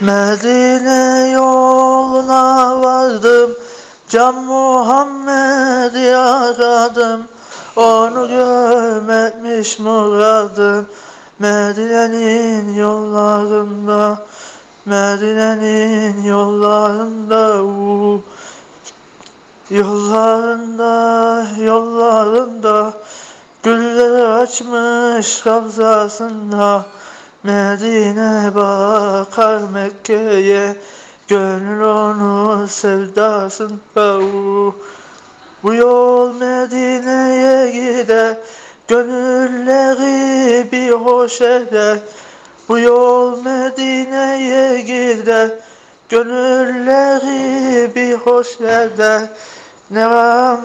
Medine yoluna vardım. Can Muhammed'i aradım Onu görmekmiş muradım. Medine'nin yollarında Medine'nin yollarında uh. Yollarında, yollarında Güller açmış kabzasında Medine bakar Mekke'ye Gönül onu sevdasında uh. Bu yol Medine'ye gider Gönülleri bir hoş eder. Bu yol Medine'ye gider Gönülleri bir hoş eder. Ne var